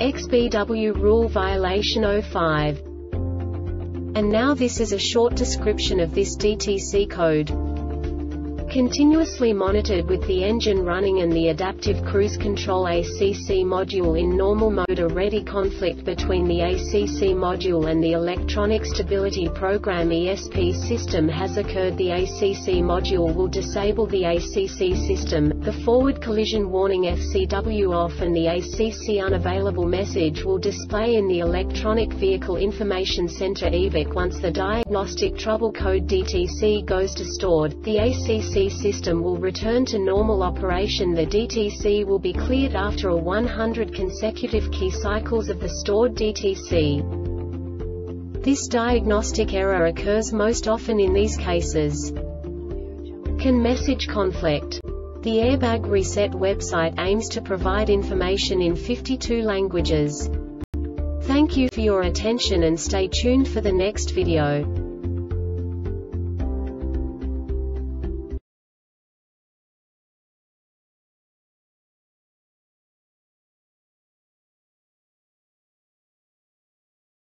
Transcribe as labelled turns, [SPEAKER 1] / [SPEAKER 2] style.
[SPEAKER 1] XBW rule violation 05. And now this is a short description of this DTC code continuously monitored with the engine running and the adaptive cruise control ACC module in normal mode a ready conflict between the ACC module and the electronic stability program ESP system has occurred. The ACC module will disable the ACC system, the forward collision warning FCW off and the ACC unavailable message will display in the Electronic Vehicle Information Center EVIC once the diagnostic trouble code DTC goes to stored, the ACC system will return to normal operation the DTC will be cleared after a 100 consecutive key cycles of the stored DTC. This diagnostic error occurs most often in these cases. CAN message conflict. The Airbag Reset website aims to provide information in 52 languages. Thank you for your attention and stay tuned for the next video.